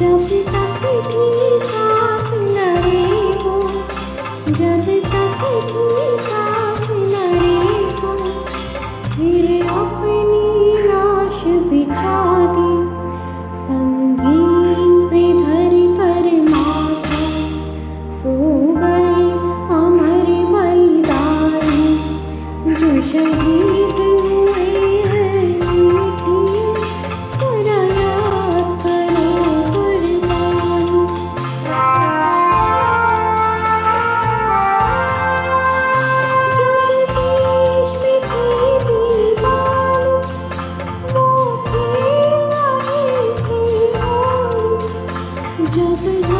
যাবে তাকে ঢিলে to.